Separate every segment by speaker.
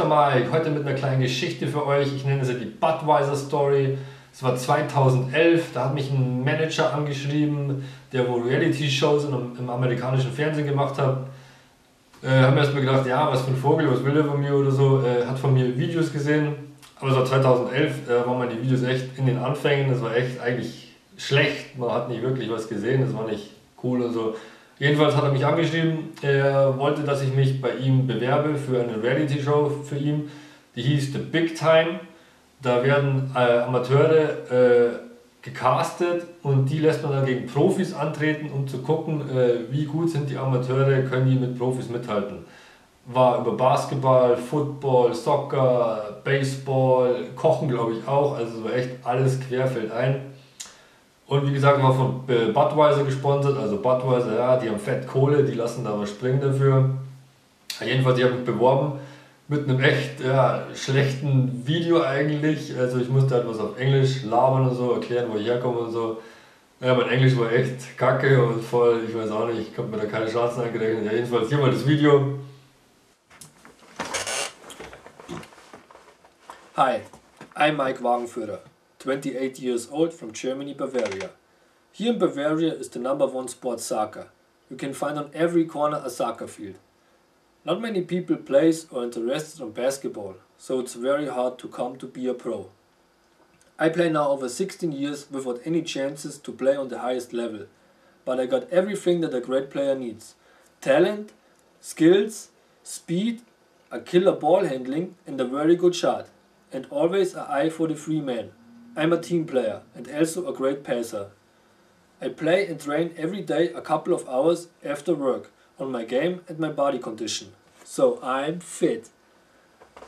Speaker 1: ist Mike, heute mit einer kleinen Geschichte für euch. Ich nenne sie die Budweiser Story. Es war 2011, da hat mich ein Manager angeschrieben, der wo Reality-Shows im, amerikanischen Fernsehen gemacht hat. Äh, haben erstmal gedacht, ja, was für ein Vogel, was will der von mir oder so. Äh, hat von mir Videos gesehen. Aber es war 2011, äh, waren meine Videos echt in den Anfängen. Das war echt eigentlich schlecht. Man hat nicht wirklich was gesehen, das war nicht cool und so. Jedenfalls hat er mich angeschrieben, er wollte, dass ich mich bei ihm bewerbe für eine Reality-Show für ihn. Die hieß The Big Time. Da werden äh, Amateure äh, gecastet und die lässt man dann gegen Profis antreten, um zu gucken, äh, wie gut sind die Amateure, können die mit Profis mithalten. War über Basketball, Football, Soccer, Baseball, Kochen glaube ich auch, also so echt alles querfeld ein. Und wie gesagt, war von Budweiser gesponsert. Also Budweiser, ja, die haben Fett Kohle, die lassen da was springen dafür. Jedenfalls, ich habe mich beworben mit einem echt ja, schlechten Video eigentlich. Also ich musste halt was auf Englisch labern und so, erklären, wo ich herkomme und so. Ja, mein Englisch war echt kacke und voll, ich weiß auch nicht, ich habe mir da keine Chancen angerechnet. Ja, jedenfalls hier mal das Video.
Speaker 2: Hi, I'm Mike Wagenführer. 28 years old from Germany, Bavaria. Here in Bavaria is the number one sport soccer. You can find on every corner a soccer field. Not many people plays or interested on basketball, so it's very hard to come to be a pro. I play now over 16 years without any chances to play on the highest level, but I got everything that a great player needs. Talent, skills, speed, a killer ball handling and a very good shot, and always an eye for the free man. I'm a team player and also a great passer. I play and train every day a couple of hours after work on my game and my body condition. So I'm fit.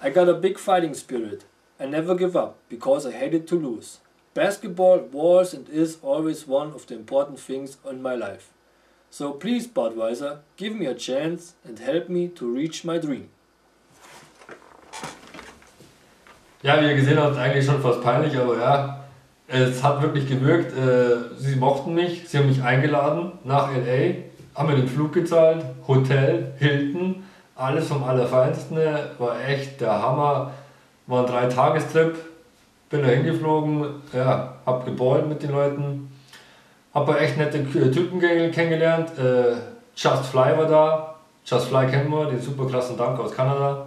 Speaker 2: I got a big fighting spirit. I never give up because I hated to lose. Basketball was and is always one of the important things in my life. So please, Budweiser, give me a chance and help me to reach my dream.
Speaker 1: Ja, wie ihr gesehen habt, eigentlich schon fast peinlich, aber ja, es hat wirklich gewirkt. Äh, sie mochten mich, sie haben mich eingeladen nach LA, haben mir den Flug gezahlt, Hotel, Hilton, alles vom Allerfeinsten, war echt der Hammer. War ein Dreitagestrip, bin da hingeflogen, ja, hab geballt mit den Leuten, hab echt nette Typen kennengelernt. Äh, Just Fly war da, Just Fly kennen wir, den super krassen Dank aus Kanada.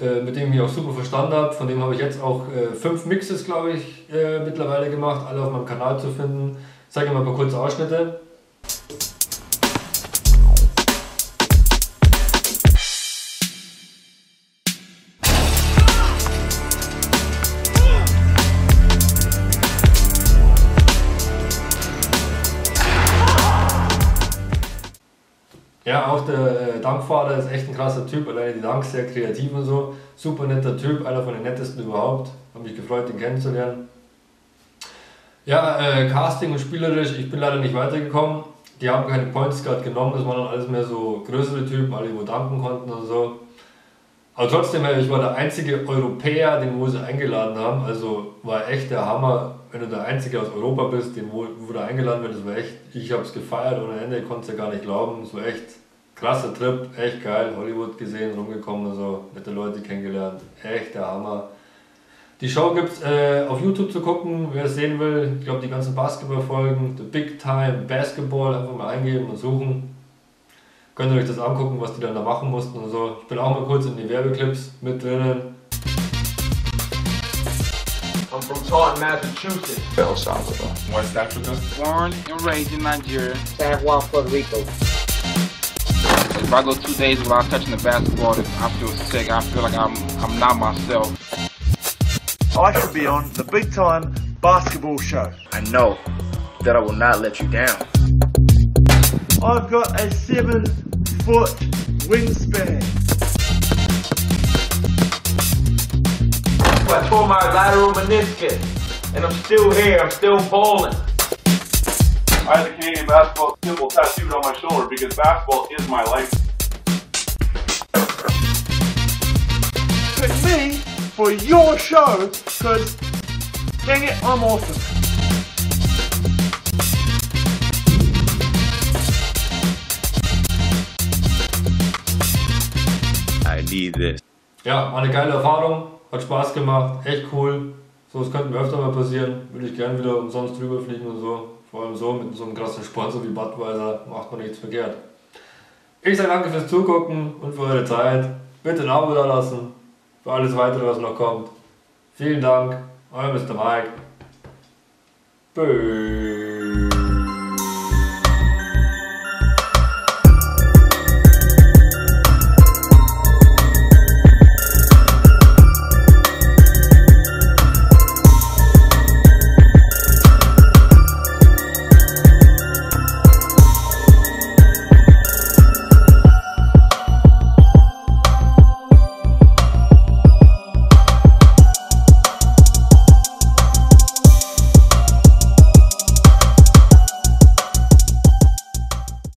Speaker 1: äh, mit dem ich auch super verstanden habe. Von dem habe ich jetzt auch äh, fünf Mixes, glaube ich, äh, mittlerweile gemacht, alle auf meinem Kanal zu finden. Ich zeige mal ein paar kurze Ausschnitte. Ja, auch der äh, Dankvater ist echt ein krasser Typ, alleine die Dank sehr kreativ und so. Super netter Typ, einer von den nettesten überhaupt. Habe mich gefreut, ihn kennenzulernen. Ja, äh, Casting und spielerisch, ich bin leider nicht weitergekommen. Die haben keine Points gerade genommen, das waren dann alles mehr so größere Typen, alle wo danken konnten und so. Aber trotzdem, ich war der einzige Europäer, den wo sie eingeladen haben. Also war echt der Hammer, wenn du der Einzige aus Europa bist, wo du eingeladen wird. Das war echt, ich habe es gefeiert ohne Ende, ich konnte es ja gar nicht glauben. War echt krasser Trip, echt geil, Hollywood gesehen, rumgekommen und so, nette Leute kennengelernt, echt der Hammer. Die Show gibt es äh, auf YouTube zu gucken, wer es sehen will. Ich glaube, die ganzen Basketball-Folgen, The Big Time Basketball, einfach mal eingeben und suchen. Könnt ihr euch das angucken, was die dann da machen mussten und so. Ich bin auch mal kurz in die Werbeclips mit drinnen.
Speaker 3: I'm from Taunton, Massachusetts. El Salvador.
Speaker 4: West Africa. Born and raised in Nigeria.
Speaker 5: San Juan, Puerto Rico.
Speaker 4: If I go two days without touching the basketball, I feel sick. I feel like I'm I'm not myself.
Speaker 6: I should be on the big time basketball show.
Speaker 7: I know that I will not let you down.
Speaker 6: I've got a seven foot wingspan.
Speaker 3: Tore my lateral meniscus. And I'm still here. I'm still bowling.
Speaker 5: I have the Canadian basketball symbol tattooed on my shoulder because basketball is my life.
Speaker 6: Pick me for your show because, dang it, I'm awesome.
Speaker 8: I need this.
Speaker 1: Ja, war eine geile Erfahrung, hat Spaß gemacht, echt cool. So, es könnte mir öfter mal passieren. Würde ich gerne wieder umsonst drüber fliegen und so. Vor allem so mit so einem krassen Sponsor wie Budweiser macht man nichts verkehrt. Ich sage danke fürs Zugucken und für eure Zeit. Bitte ein Abo da lassen für alles weitere, was noch kommt. Vielen Dank, euer Mr. Mike. Böööö.